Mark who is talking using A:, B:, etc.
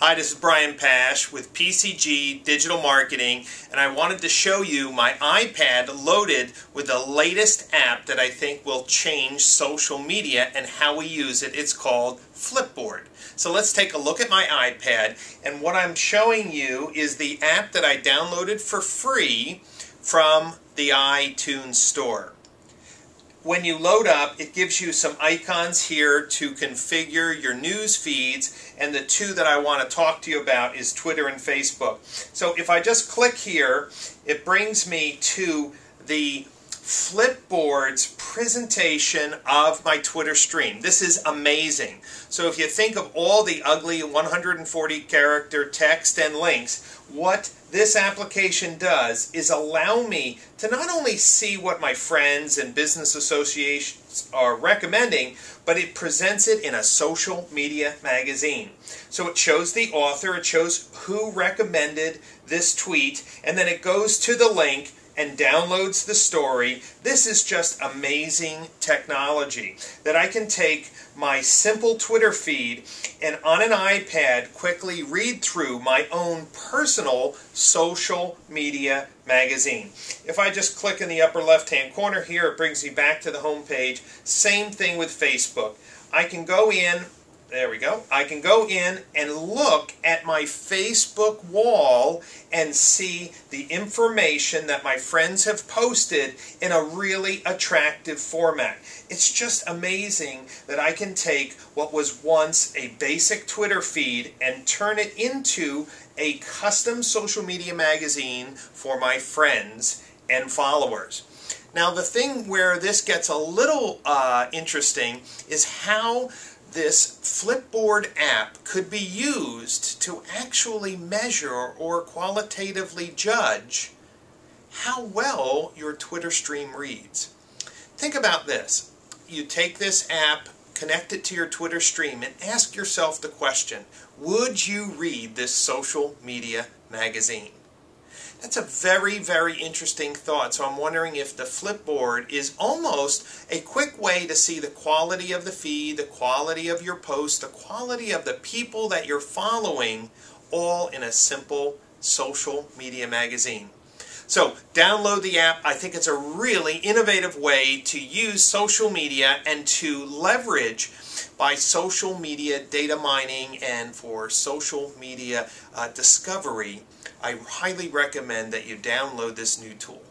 A: Hi, this is Brian Pasch with PCG Digital Marketing, and I wanted to show you my iPad loaded with the latest app that I think will change social media and how we use it. It's called Flipboard. So let's take a look at my iPad, and what I'm showing you is the app that I downloaded for free from the iTunes Store when you load up, it gives you some icons here to configure your news feeds, and the two that I want to talk to you about is Twitter and Facebook. So if I just click here, it brings me to the Flipboard's presentation of my Twitter stream. This is amazing. So if you think of all the ugly 140 character text and links, what this application does is allow me to not only see what my friends and business associations are recommending, but it presents it in a social media magazine. So it shows the author, it shows who recommended this tweet, and then it goes to the link and downloads the story. This is just amazing technology that I can take my simple Twitter feed and on an iPad quickly read through my own personal social media magazine. If I just click in the upper left hand corner here, it brings me back to the home page. Same thing with Facebook. I can go in there we go. I can go in and look at my Facebook wall and see the information that my friends have posted in a really attractive format. It's just amazing that I can take what was once a basic Twitter feed and turn it into a custom social media magazine for my friends and followers. Now, the thing where this gets a little uh, interesting is how this Flipboard app could be used to actually measure or qualitatively judge how well your Twitter stream reads. Think about this. You take this app, connect it to your Twitter stream, and ask yourself the question, would you read this social media magazine? That's a very, very interesting thought. So I'm wondering if the Flipboard is almost a quick way to see the quality of the feed, the quality of your post, the quality of the people that you're following, all in a simple social media magazine. So download the app. I think it's a really innovative way to use social media and to leverage by social media data mining and for social media uh, discovery. I highly recommend that you download this new tool.